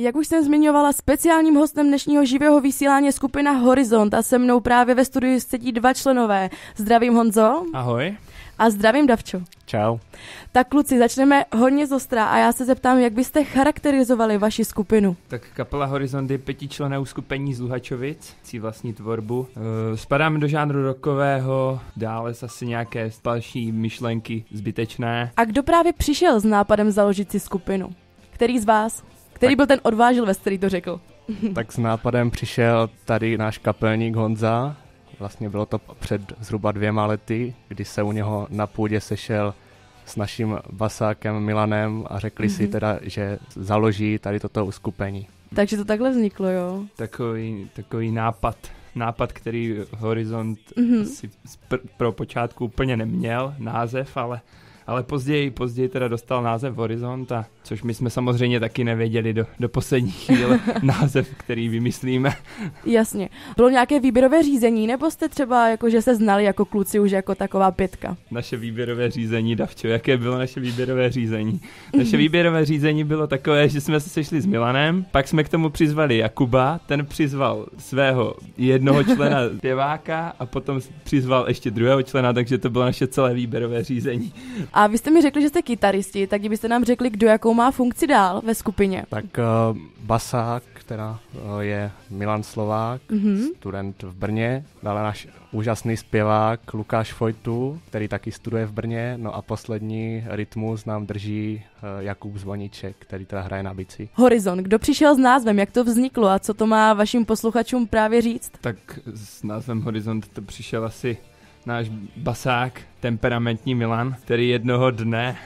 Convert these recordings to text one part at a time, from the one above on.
Jak už jsem zmiňovala, speciálním hostem dnešního živého vysílání je skupina Horizont a se mnou právě ve studiu sedí dva členové. Zdravím Honzo. Ahoj. A zdravím Davčo. Čau. Tak kluci, začneme hodně zostra a já se zeptám, jak byste charakterizovali vaši skupinu? Tak kapela Horizont je pětičlené uskupení z Luhačovic, cí vlastní tvorbu. Uh, spadáme do žánru rokového, dále zase nějaké další myšlenky zbytečné. A kdo právě přišel s nápadem založit si skupinu? Který z vás? Který tak. byl ten odvážilec, který to řekl? tak s nápadem přišel tady náš kapelník Honza. Vlastně bylo to před zhruba dvěma lety, kdy se u něho na půdě sešel s naším basákem Milanem a řekli mm-hmm. si mhm. teda, že založí tady toto uskupení. Takže to takhle vzniklo, jo? Takový, takový nápad, nápad, který Horizont mm-hmm. si pro počátku úplně neměl, název, ale ale později, později teda dostal název Horizont, a, což my jsme samozřejmě taky nevěděli do, do poslední chvíle název, který vymyslíme. Jasně. Bylo nějaké výběrové řízení, nebo jste třeba jako, že se znali jako kluci už jako taková pětka? Naše výběrové řízení, Davčo, jaké bylo naše výběrové řízení? Naše výběrové řízení bylo takové, že jsme se sešli s Milanem, pak jsme k tomu přizvali Jakuba, ten přizval svého jednoho člena zpěváka a potom přizval ještě druhého člena, takže to bylo naše celé výběrové řízení. A vy jste mi řekli, že jste kytaristi, tak kdybyste nám řekli, kdo jakou má funkci dál ve skupině. Tak uh, basák, která uh, je Milan Slovák, mm-hmm. student v Brně, dále náš úžasný zpěvák Lukáš Fojtu, který taky studuje v Brně, no a poslední rytmus nám drží uh, Jakub Zvoníček, který teda hraje na bici. Horizon, kdo přišel s názvem, jak to vzniklo a co to má vašim posluchačům právě říct? Tak s názvem Horizont to přišel asi náš basák, temperamentní Milan, který jednoho dne,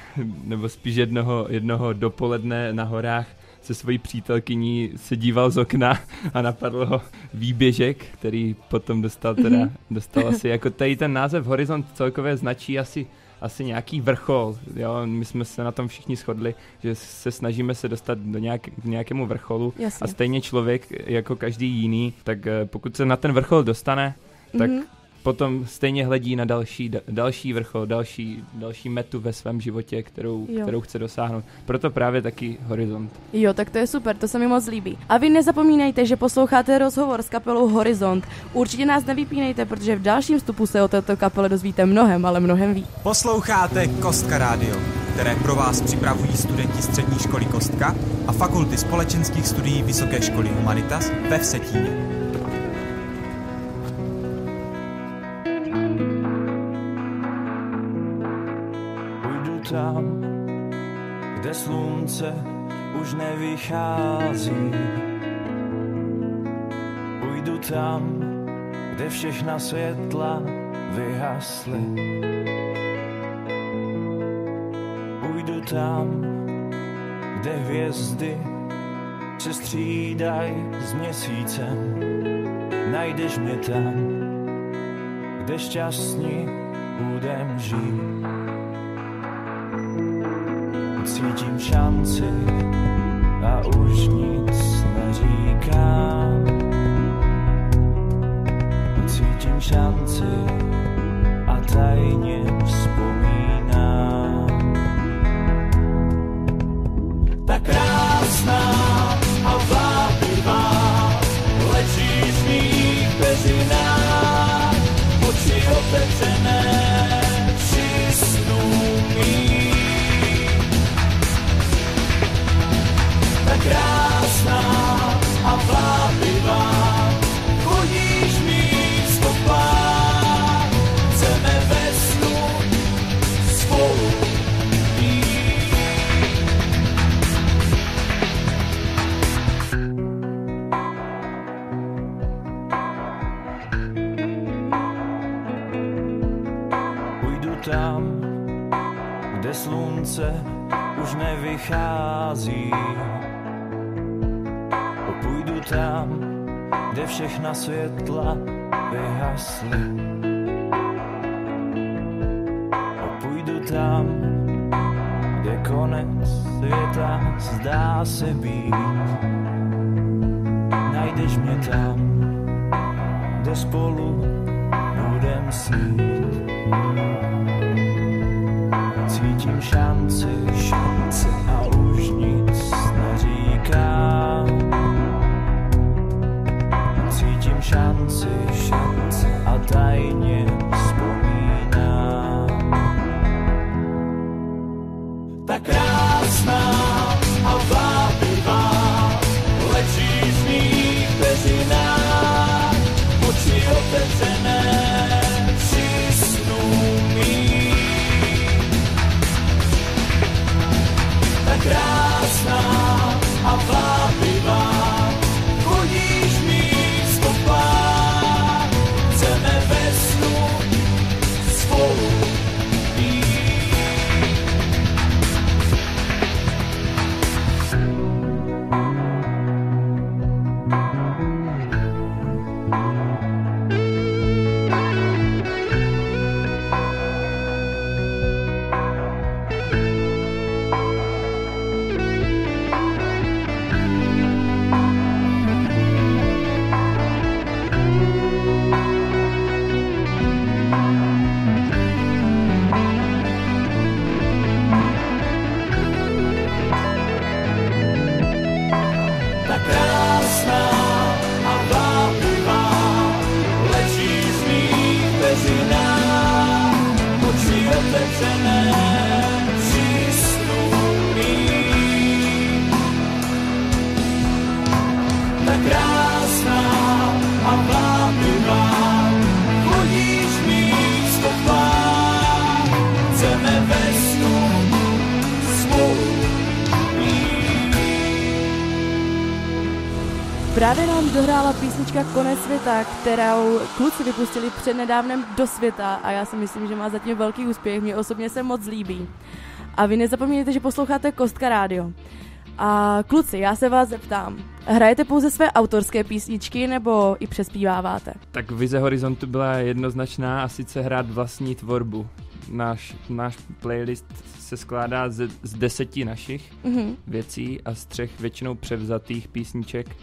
nebo spíš jednoho, jednoho dopoledne na horách se svojí přítelkyní se díval z okna a napadl ho výběžek, který potom dostal teda, mhm. dostal asi jako tady ten název Horizont celkově značí asi asi nějaký vrchol, jo, my jsme se na tom všichni shodli, že se snažíme se dostat do nějak, k nějakému vrcholu Jasně. a stejně člověk jako každý jiný, tak eh, pokud se na ten vrchol dostane, tak mm-hmm potom stejně hledí na další, další vrchol, další, další metu ve svém životě, kterou, kterou chce dosáhnout. Proto právě taky Horizont. Jo, tak to je super, to se mi moc líbí. A vy nezapomínejte, že posloucháte rozhovor s kapelou Horizont. Určitě nás nevypínejte, protože v dalším vstupu se o této kapele dozvíte mnohem, ale mnohem víc. Posloucháte Kostka Radio, které pro vás připravují studenti střední školy Kostka a fakulty společenských studií Vysoké školy Humanitas ve Vsetíně. Slunce už nevychází. Půjdu tam, kde všechna světla vyhasly. Půjdu tam, kde hvězdy se střídaj s měsícem. Najdeš mě tam, kde šťastní budem žít cítím šanci a už nic neříkám. Cítím šanci a tajně vzpomínám. Tak krásná a vábivá ležíš v mých peřinách, krásná a plápivá, chodíš mých stopách, chceme ve snu spolu Půjdu tam, kde slunce už nevychází tam, kde všechna světla vyhasly. A půjdu tam, kde konec světa zdá se být. Najdeš mě tam, kde spolu budem snít. Cítím šanci, šance a už nic neříkám Schatten, Schatten, Schatten, Právě nám dohrála písnička Konec světa, kterou kluci vypustili přednedávnem do světa a já si myslím, že má zatím velký úspěch, mě osobně se moc líbí. A vy nezapomeňte, že posloucháte Kostka Rádio. A kluci, já se vás zeptám, hrajete pouze své autorské písničky nebo i přespíváváte? Tak vize Horizontu byla jednoznačná a sice hrát vlastní tvorbu. Náš, náš playlist se skládá z, z deseti našich Mhm. věcí a z třech většinou převzatých písniček,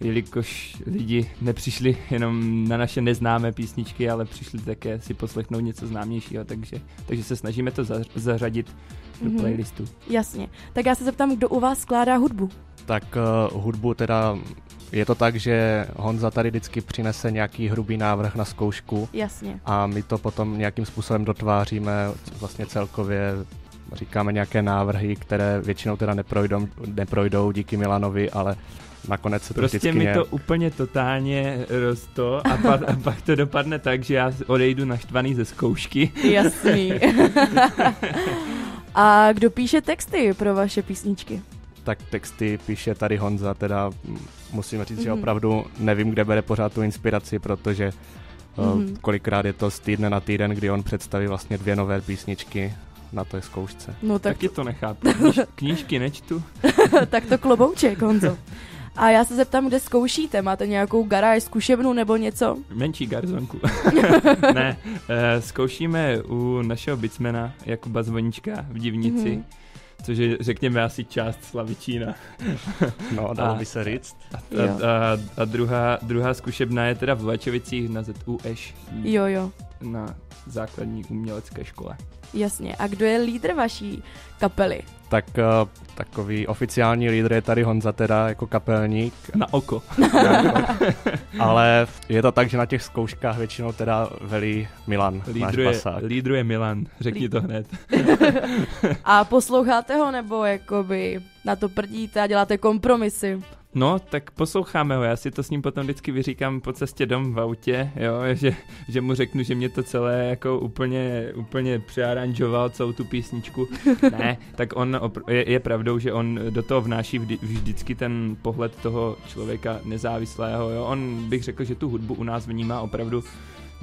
jelikož lidi nepřišli jenom na naše neznámé písničky, ale přišli také si poslechnout něco známějšího, takže, takže se snažíme to za, zařadit do Mhm. playlistu. Jasně. Tak já se zeptám, kdo u vás skládá hudbu? Tak uh, hudbu teda je to tak, že Honza tady vždycky přinese nějaký hrubý návrh na zkoušku Jasně. a my to potom nějakým způsobem dotváříme vlastně celkově říkáme nějaké návrhy, které většinou teda neprojdou, neprojdou díky Milanovi, ale nakonec se to Prostě vždycky mi nějak- to úplně totálně rosto a, pa, a pak to dopadne tak, že já odejdu naštvaný ze zkoušky. Jasný. A kdo píše texty pro vaše písničky? tak texty píše tady Honza, teda musím říct, že Mhm. opravdu nevím, kde bere pořád tu inspiraci, protože uh, Mhm. kolikrát je to z týdne na týden, kdy on představí vlastně dvě nové písničky na té zkoušce. No tak, Taky to nechápu. Kníž, knížky nečtu. tak to klobouček, Honzo. A já se zeptám, kde zkoušíte? Máte nějakou garáž, zkušebnu nebo něco? Menší garzonku. ne, eh, zkoušíme u našeho bicmana Jakuba Zvonička v Divnici. Mhm. Což je, řekněme, asi část Slavičína. No, dalo A- by se říct. A, a, a, a druhá, druhá zkušebna je teda v Vlačovicích na ZUŠ, Jo, jo, na základní umělecké škole. Jasně. A kdo je lídr vaší kapely? Tak uh, takový oficiální lídr je tady Honza teda jako kapelník, Na oko. ale je to tak, že na těch zkouškách většinou teda velí Milan, náš Lídruje, basák. lídruje Milan, řekni to hned. A posloucháte ho nebo jakoby na to prdíte a děláte kompromisy? No, tak posloucháme ho, já si to s ním potom vždycky vyříkám po cestě dom v autě, jo, že, že mu řeknu, že mě to celé jako úplně, úplně přearanžoval celou tu písničku. Ne, tak on, opr- je, je pravdou, že on do toho vnáší vždy, vždycky ten pohled toho člověka nezávislého, jo, on bych řekl, že tu hudbu u nás vnímá opravdu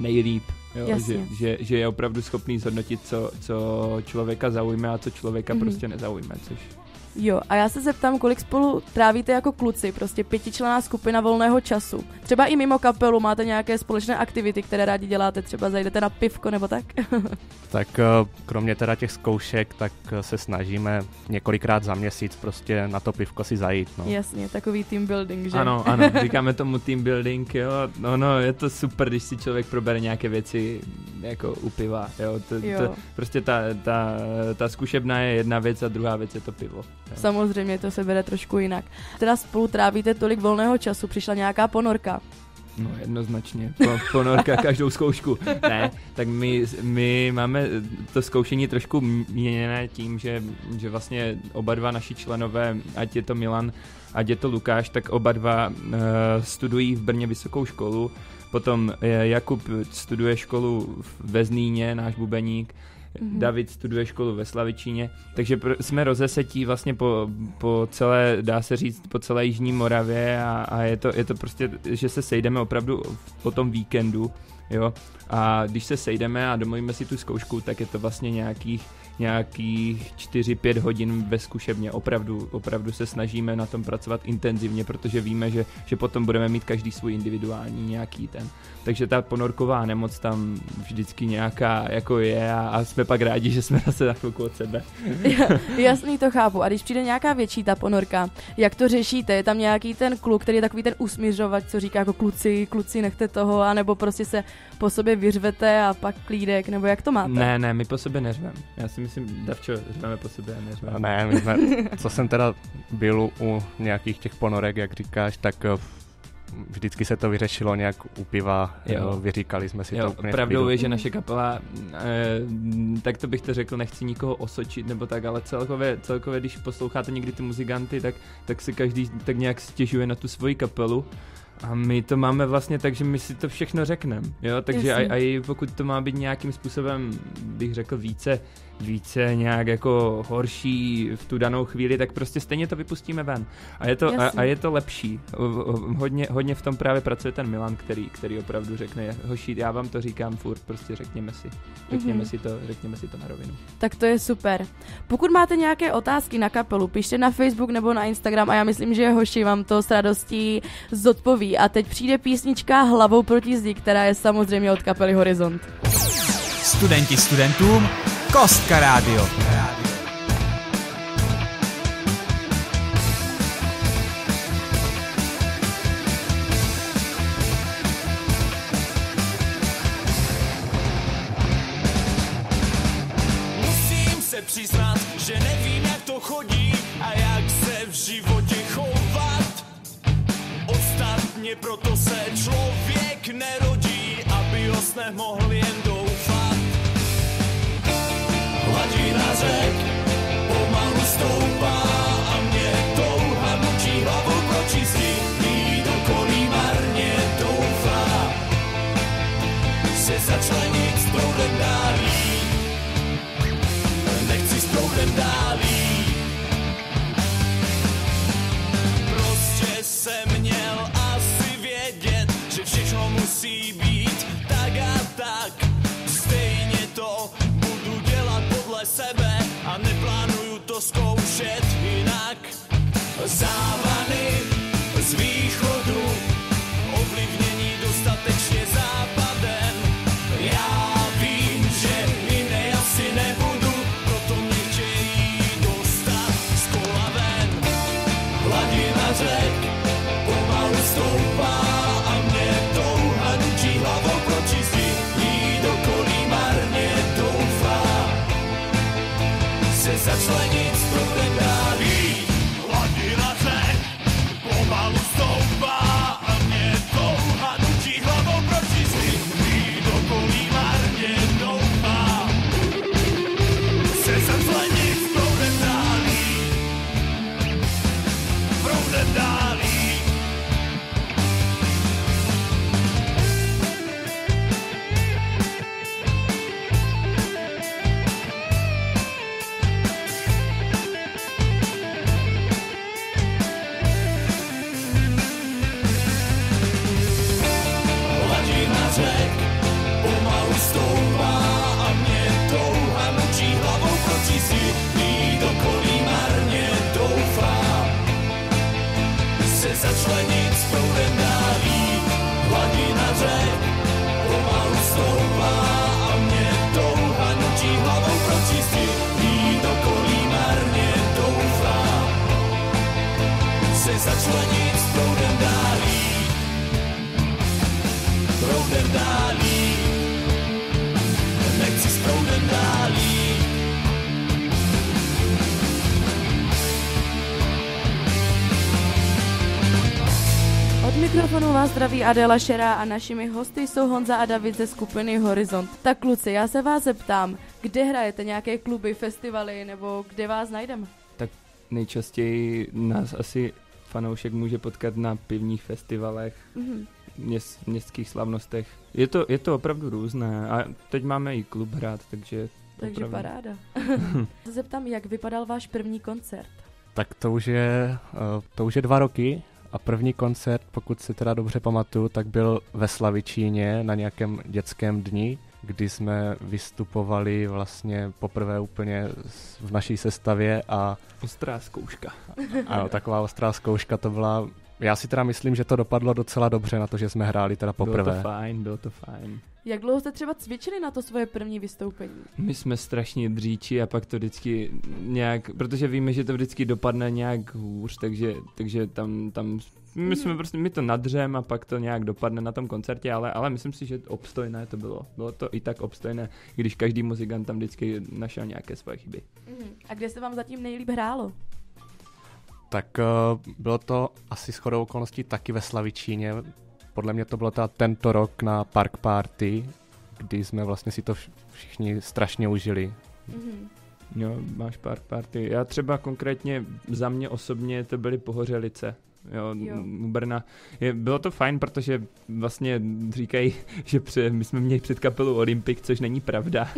nejlíp, jo, Jasně. že, že, že, je opravdu schopný zhodnotit, co, co člověka zaujme a co člověka Mhm. mm-hmm. prostě nezaujme, což Jo, a já se zeptám, kolik spolu trávíte jako kluci, prostě pětičlená skupina volného času. Třeba i mimo kapelu máte nějaké společné aktivity, které rádi děláte, třeba zajdete na pivko nebo tak? Tak eh, kromě teda těch zkoušek, tak eh, se snažíme několikrát za měsíc prostě na to pivko si zajít. No. Jasně, takový team building, že? Ano, ano, říkáme tomu team building, jo, no, no, je to super, když si člověk probere nějaké věci jako u piva, jo, to, Jo. to prostě ta, ta, ta zkušebna je jedna věc a druhá věc je to pivo. Samozřejmě to se bere trošku jinak. Teda spolu trávíte tolik volného času, přišla nějaká ponorka. No jednoznačně, po, ponorka každou zkoušku. Ne, tak my, my máme to zkoušení trošku měněné tím, že, že vlastně oba dva naši členové, ať je to Milan, ať je to Lukáš, tak oba dva uh, studují v Brně vysokou školu, potom eh, Jakub studuje školu v- ve Zlíně, náš bubeník, Mhm. David studuje školu ve Slavičíně, takže pr- jsme rozesetí vlastně po, po celé, dá se říct, po celé Jižní Moravě a, a je, to, je to prostě, že se sejdeme opravdu po tom víkendu, jo, a když se sejdeme a domluvíme si tu zkoušku, tak je to vlastně nějakých, nějakých 4-5 hodin ve zkušebně, opravdu, opravdu se snažíme na tom pracovat intenzivně, protože víme, že, že potom budeme mít každý svůj individuální nějaký ten, takže ta ponorková nemoc tam vždycky nějaká jako je a, a jsme pak rádi, že jsme zase na chvilku od sebe. Jasný, to chápu. A když přijde nějaká větší ta ponorka, jak to řešíte? Je tam nějaký ten kluk, který je takový ten usmířovač, co říká jako kluci, kluci, nechte toho, anebo prostě se po sobě vyřvete a pak klídek, nebo jak to máte? Ne, ne, my po sobě neřvem. Já si myslím, Davčo, řveme po sobě neřveme. Ne, my jsme, co jsem teda byl u nějakých těch ponorek, jak říkáš, tak eh, vždycky se to vyřešilo nějak u piva, Jo. jo. vyříkali jsme si Jo, to úplně pravdou je, že naše kapela, eh, tak to bych to řekl, nechci nikoho osočit nebo tak, ale celkově, celkově když posloucháte někdy ty muzikanty, tak, tak si každý tak nějak stěžuje na tu svoji kapelu. A my to máme vlastně tak, že my si to všechno řekneme, jo, takže a i pokud to má být nějakým způsobem, bych řekl více, více nějak jako horší v tu danou chvíli, tak prostě stejně to vypustíme ven. A je to, a, Jasně. a je to lepší. Hodně, hodně v tom právě pracuje ten Milan, který, který opravdu řekne, hoší, já vám to říkám furt, prostě řekněme si. Řekněme, Mhm. si, to, řekněme si to na rovinu. Tak to je super. Pokud máte nějaké otázky na kapelu, pište na Facebook nebo na Instagram a já myslím, že hoši vám to s radostí zodpoví. A teď přijde písnička Hlavou proti zdi, která je samozřejmě od kapely Horizont. Studenti studentům, Kostka Rádio. Musím se přiznat, že nevím, jak to chodí a jak se v životě chovat. Ostatně proto se člověk nerodí, aby ho sneh mohl jen Řek pomalu stoupá a mě touha nutí hlavu pročistit. Jít okolí marně doufá, se začlenit s proudem dálí nechci s proudem dálí. Prostě jsem měl asi vědět, že všechno musí být sebe a neplánuju to zkoušet jinak. Závany zdraví Adela Šera a našimi hosty jsou Honza a David ze skupiny Horizont. Tak kluci, já se vás zeptám, kde hrajete nějaké kluby, festivaly nebo kde vás najdeme? Nejčastěji nás asi fanoušek může potkat na pivních festivalech, Mhm. měst, městských slavnostech. Je to, je to opravdu různé a teď máme i klub hrát, takže Takže opravdu. paráda. se zeptám, jak vypadal váš první koncert? Tak to už je, eh, to už je dva roky a první koncert, pokud si teda dobře pamatuju, tak byl ve Slavičíně na nějakém dětském dni, kdy jsme vystupovali vlastně poprvé úplně v naší sestavě a Ostrá zkouška. ano, taková ostrá zkouška to byla. Já si teda myslím, že to dopadlo docela dobře na to, že jsme hráli teda Bylo poprvé. to fajn, bylo to fajn. Jak dlouho jste třeba cvičili na to svoje první vystoupení? My jsme strašně dříči a pak to vždycky nějak, protože víme, že to vždycky dopadne nějak hůř, takže, takže tam, tam my jsme prostě, my to nadřem a pak to nějak dopadne na tom koncertě, ale, ale myslím si, že obstojné to bylo. Bylo to i tak obstojné, když každý muzikant tam vždycky našel nějaké svoje chyby. Mhm. A kde se vám zatím nejlíp hrálo? Tak uh, bylo to asi shodou okolností taky ve Slavičíně. Podle mě to bylo teda tento rok na Park Party, kdy jsme vlastně si to všichni strašně užili. Mm-hmm. Jo, máš Park Party. Já třeba konkrétně za mě osobně to byly Pohořelice. Jo, jo. u Brna. Je, bylo to fajn, protože vlastně říkají, že pře, my jsme měli před kapelu Olympic, což není pravda.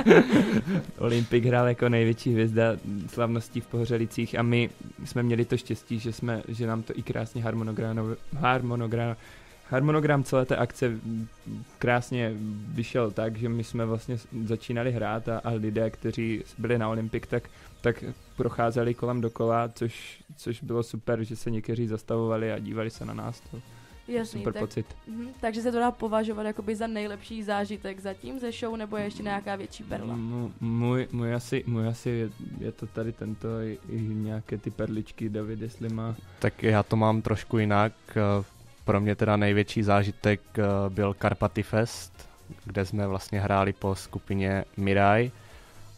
Olympic hrál jako největší hvězda slavností v Pohořelicích a my jsme měli to štěstí, že, jsme, že nám to i krásně harmonogram, harmonogram harmonogram celé té akce krásně vyšel tak, že my jsme vlastně začínali hrát a, a lidé, kteří byli na Olympik, tak, tak procházeli kolem dokola, což, což bylo super, že se někteří zastavovali a dívali se na nás. To, Jasný, super tak, pocit. Mh, takže se to dá považovat jakoby za nejlepší zážitek zatím ze show, nebo je ještě nějaká větší perla? M- můj, můj asi, můj asi je, je to tady tento i, i nějaké ty perličky, David, jestli má. Tak já to mám trošku jinak. Pro mě teda největší zážitek eh, byl Karpaty Fest, kde jsme vlastně hráli po skupině Mirai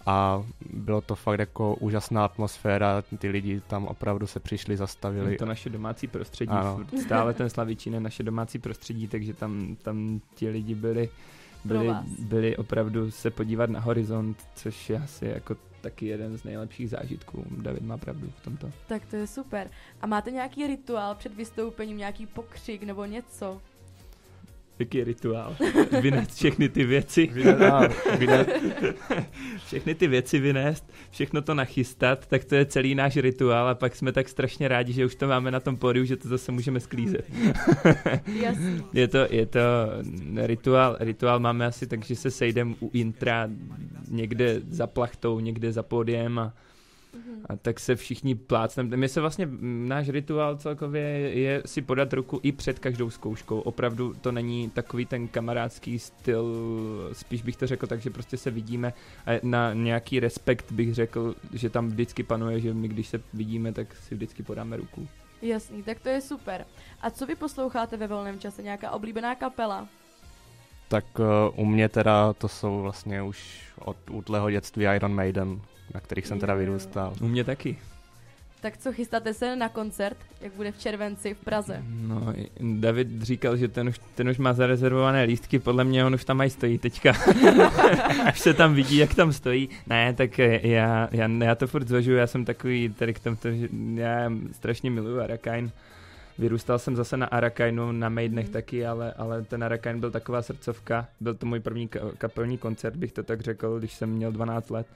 a bylo to fakt jako úžasná atmosféra, ty lidi tam opravdu se přišli, zastavili. Je to naše domácí prostředí, ano. stále ten Slavičín je naše domácí prostředí, takže tam, tam ti lidi byli, byli, byli opravdu se podívat na horizont, což je asi jako taky jeden z nejlepších zážitků. David má pravdu v tomto. Tak to je super. A máte nějaký rituál před vystoupením, nějaký pokřik nebo něco? Jaký rituál? Vynést všechny ty věci. Vynést, všechny ty věci vynést, všechno to nachystat, tak to je celý náš rituál a pak jsme tak strašně rádi, že už to máme na tom pódiu, že to zase můžeme sklízet. je to, je to rituál, rituál máme asi tak, že se sejdeme u intra někde za plachtou, někde za pódiem a Mm-hmm. A tak se všichni plácneme. My se vlastně, náš rituál celkově je, je si podat ruku i před každou zkouškou. Opravdu to není takový ten kamarádský styl, spíš bych to řekl tak, že prostě se vidíme a na nějaký respekt bych řekl, že tam vždycky panuje, že my když se vidíme, tak si vždycky podáme ruku. Jasný, tak to je super. A co vy posloucháte ve volném čase? Nějaká oblíbená kapela? Tak uh, u mě teda to jsou vlastně už od útleho dětství Iron Maiden, na kterých jsem teda vyrůstal. U mě taky. Tak co, chystáte se na koncert, jak bude v červenci v Praze? No, David říkal, že ten už, ten už má zarezervované lístky, podle mě on už tam mají stojí teďka. Až se tam vidí, jak tam stojí. Ne, tak já, já, já to furt zvažuju, já jsem takový, tady k tomu, že já strašně miluju Arakain. Vyrůstal jsem zase na Arakainu, na Maidenech mm. taky, ale, ale ten Arakain byl taková srdcovka. Byl to můj první kapelní koncert, bych to tak řekl, když jsem měl 12 let.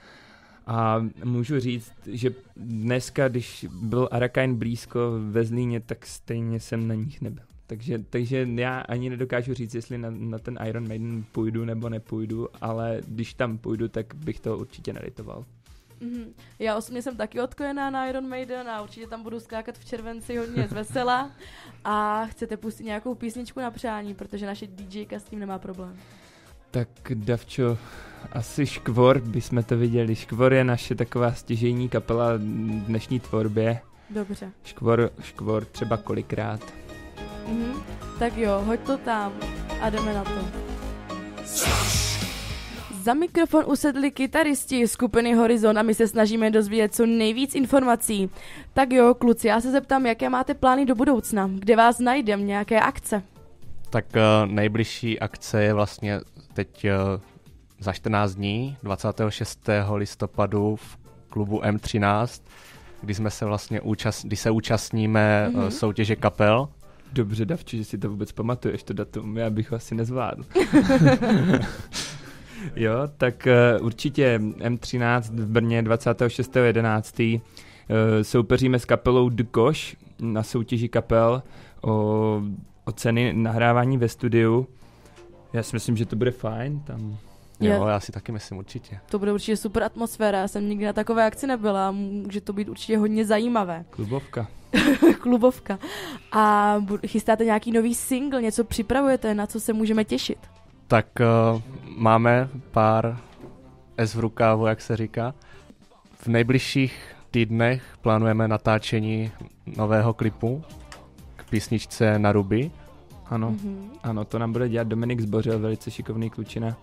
A můžu říct, že dneska, když byl Arakain blízko ve Zlíně, tak stejně jsem na nich nebyl. Takže, takže já ani nedokážu říct, jestli na, na ten Iron Maiden půjdu nebo nepůjdu, ale když tam půjdu, tak bych to určitě nelitoval. Mm-hmm. Já osobně jsem taky odkojená na Iron Maiden a určitě tam budu skákat v červenci hodně z vesela. A chcete pustit nějakou písničku na přání, protože naše DJka s tím nemá problém. Tak Davčo, asi Škvor bychom to viděli. Škvor je naše taková stěžejní kapela dnešní tvorbě. Dobře. Škvor, škvor třeba kolikrát. Mhm. Tak jo, hoď to tam a jdeme na to. Za mikrofon usedli kytaristi skupiny Horizon a my se snažíme dozvědět co nejvíc informací. Tak jo, kluci, já se zeptám, jaké máte plány do budoucna? Kde vás najdem? Nějaké akce? Tak uh, nejbližší akce je vlastně teď uh, za 14 dní, 26. listopadu v klubu M13, kdy jsme se vlastně účast, kdy se účastníme mm-hmm. soutěže kapel. Dobře, Davči, že si to vůbec pamatuješ, to datum, já bych ho asi nezvládl. jo, tak uh, určitě M13 v Brně 26.11. Uh, soupeříme s kapelou Dkoš na soutěži kapel o, o ceny nahrávání ve studiu. Já si myslím, že to bude fajn tam. Jo, já si taky myslím, určitě. To bude určitě super atmosféra, já jsem nikdy na takové akci nebyla, může to být určitě hodně zajímavé. Klubovka. Klubovka. A chystáte nějaký nový single, něco připravujete, na co se můžeme těšit? Tak uh, máme pár S v rukávu, jak se říká. V nejbližších týdnech plánujeme natáčení nového klipu k písničce Na Ruby. Ano, mm-hmm. ano, to nám bude dělat Dominik Zbořil, velice šikovný klučina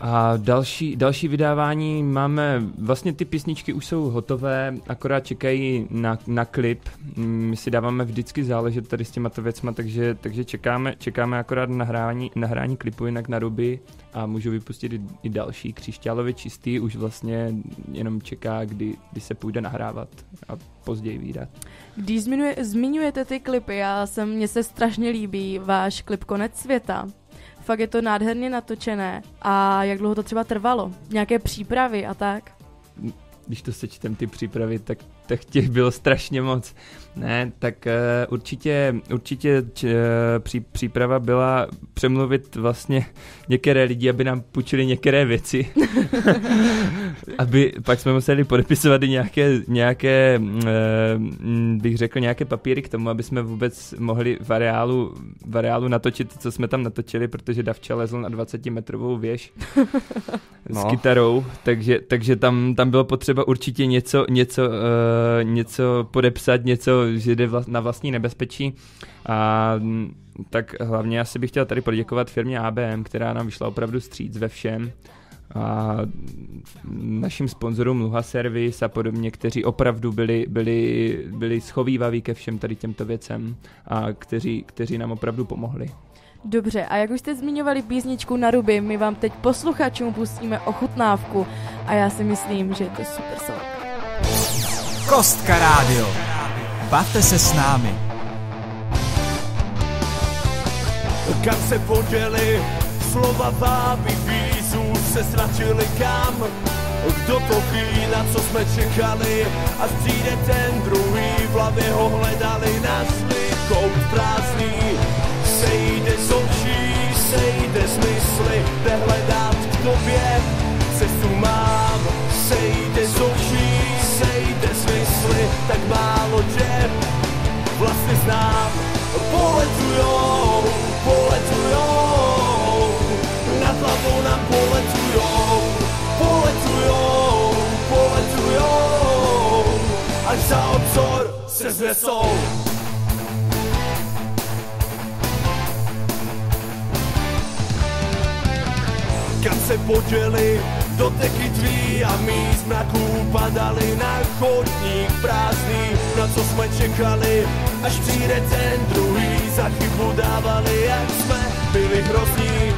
A další, další vydávání máme, vlastně ty písničky už jsou hotové, akorát čekají na, na klip. My si dáváme vždycky záležet tady s těma to věcma, takže, takže čekáme, čekáme akorát na nahrání, nahrání klipu jinak na ruby a můžu vypustit i, i další. Křišťálově čistý už vlastně jenom čeká, kdy, kdy se půjde nahrávat a později výdat. Když zmiňuje, zmiňujete ty klipy, já jsem, mně se strašně líbí váš klip Konec světa. Fakt je to nádherně natočené. A jak dlouho to třeba trvalo? Nějaké přípravy a tak? Když to sečtem ty přípravy, tak, tak těch bylo strašně moc. Ne, tak uh, určitě, určitě č, uh, pří, příprava byla přemluvit vlastně některé lidi, aby nám půjčili některé věci. aby pak jsme museli podepisovat i nějaké, nějaké uh, bych řekl, nějaké papíry k tomu, aby jsme vůbec mohli v areálu, v areálu natočit, co jsme tam natočili, protože Davča lezl na 20 metrovou věž no. s kytarou, takže, takže tam, tam bylo potřeba určitě něco, něco, uh, něco podepsat, něco že jde na vlastní nebezpečí. A tak hlavně asi bych chtěl tady poděkovat firmě ABM, která nám vyšla opravdu stříc ve všem a našim sponzorům Luha Service a podobně, kteří opravdu byli, byli, byli schovývaví ke všem tady těmto věcem a kteří, kteří nám opravdu pomohli. Dobře, a jak už jste zmiňovali písničku na ruby, my vám teď posluchačům pustíme ochutnávku a já si myslím, že je to super song. Kostka Rádio. Bavte se s námi. Kam se poděli slova váby vízů se ztratili kam? Kdo to ví, na co jsme čekali, až přijde ten druhý, v hlavě ho hledali, našli kout prázdný, sejde z očí, sejde z mysli, jde hledat k tobě, cestu mám, se znesou. Kam se poděli doteky tví a my z mraků padali na chodník prázdný, na co jsme čekali, až přijde ten druhý, za chybu dávali, jak jsme byli hrozní.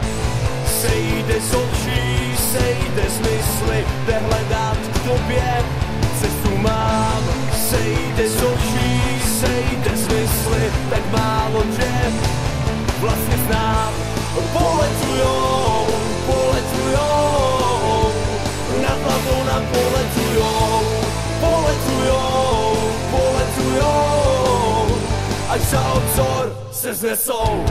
Sejde z očí, sejde z mysli, jde hledat k tobě, cestu mám. Sejde z očí, sejde z mysli, tak málo tě vlastně znám. Poletujou, poletujou, nad hlavou nám poletujou, poletujou, poletujou, až za obzor se znesou.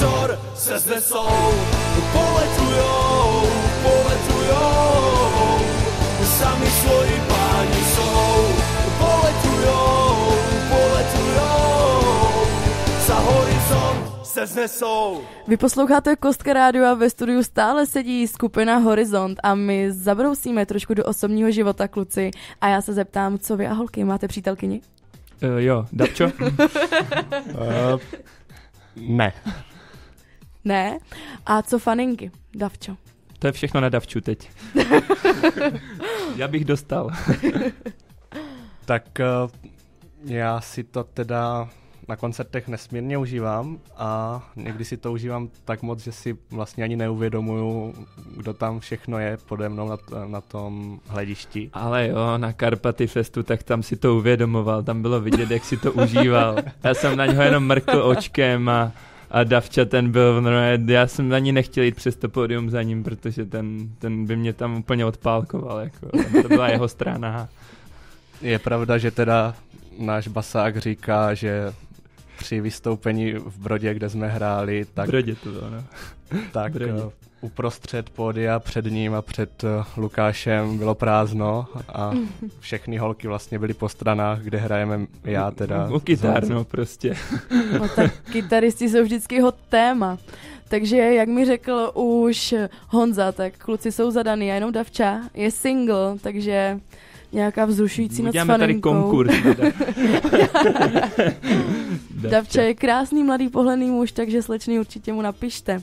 Obzor se znesou. Poletujou, poletujou, sami svoji páni jsou. Poletujou, poletujou, za horizont se znesou. Vy posloucháte Kostka Rádio a ve studiu stále sedí skupina Horizont a my zabrousíme trošku do osobního života kluci a já se zeptám, co vy a holky, máte přítelkyni? Uh, jo, Dabčo? Uh, ne. Ne? A co faninky? Davčo. To je všechno na Davču teď. Já bych dostal. Tak uh, já si to teda na koncertech nesmírně užívám a někdy si to užívám tak moc, že si vlastně ani neuvědomuju, kdo tam všechno je pode mnou na, t- na tom hledišti. Ale jo, na Karpaty Festu, tak tam si to uvědomoval, tam bylo vidět, jak si to užíval. Já jsem na něho jenom mrkl očkem a, a Davča ten byl, no, já jsem ani nechtěl jít přes to pódium za ním, protože ten, ten by mě tam úplně odpálkoval, jako, to byla jeho strana. Je pravda, že teda náš basák říká, že při vystoupení v Brodě, kde jsme hráli, tak, Brodě to bylo, no. tak Brodě. Uprostřed pódia před ním a před uh, Lukášem bylo prázdno a všechny holky vlastně byly po stranách, kde hrajeme já teda. U kytar, s no prostě. No tak kytaristi jsou vždycky hot téma. Takže jak mi řekl už Honza, tak kluci jsou zadaný a jenom Davča je single, takže nějaká vzrušující noc s Uděláme tady konkurs. Davča je krásný mladý pohledný muž, takže slečný určitě mu napište.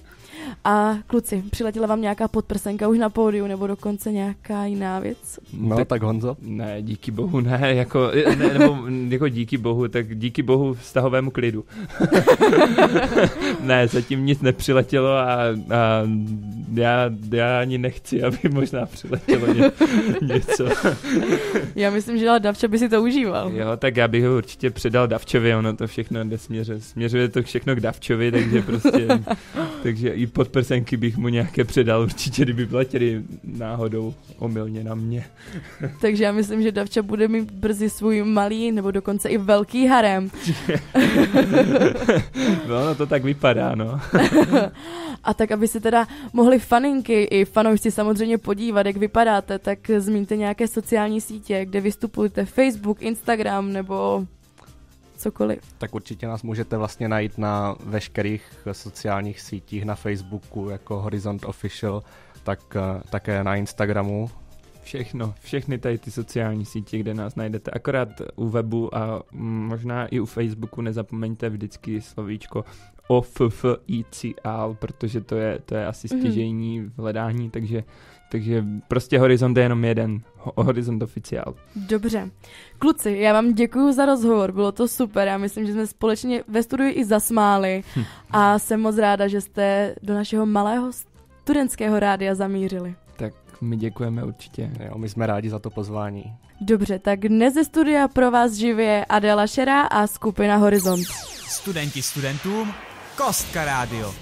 A kluci, přiletěla vám nějaká podprsenka už na pódiu, nebo dokonce nějaká jiná věc? No tak, tak Honzo. Ne, díky bohu ne, jako, ne, nebo jako díky bohu, tak díky bohu vztahovému klidu. ne, zatím nic nepřiletělo a, a já, já ani nechci, aby možná přiletělo ně, něco. Já myslím, že ale Davča by si to užíval. Jo, tak já bych ho určitě předal Davčovi, ono to všechno jde směře, směřuje to všechno k Davčovi, takže prostě, takže i podprsenky bych mu nějaké předal určitě, kdyby letěli náhodou omylně na mě. Takže já myslím, že Davča bude mít brzy svůj malý nebo dokonce i velký harem. No, no to tak vypadá, no. A tak, aby se teda mohli faninky i fanoušci samozřejmě podívat, jak vypadáte, tak zmíňte nějaké sociální sítě, kde vystupujete, Facebook, Instagram nebo cokoliv. Tak určitě nás můžete vlastně najít na veškerých sociálních sítích, na Facebooku jako Horizont Official, tak uh, také na Instagramu. Všechno, všechny tady ty sociální sítě, kde nás najdete, akorát u webu a mm, možná i u Facebooku nezapomeňte vždycky slovíčko OFFICAL, protože to je, to je asi Mhm. stěžejní v hledání, takže, takže prostě Horizont je jenom jeden, Ho- Horizont oficiál. Dobře. Kluci, já vám děkuji za rozhovor, bylo to super, já myslím, že jsme společně ve studiu i zasmáli Hm. a jsem moc ráda, že jste do našeho malého studentského rádia zamířili. Tak my děkujeme určitě. Jo, my jsme rádi za to pozvání. Dobře, tak dnes ze studia pro vás živě Adela Šera a skupina Horizont. Studenti studentům, Kostka Rádio.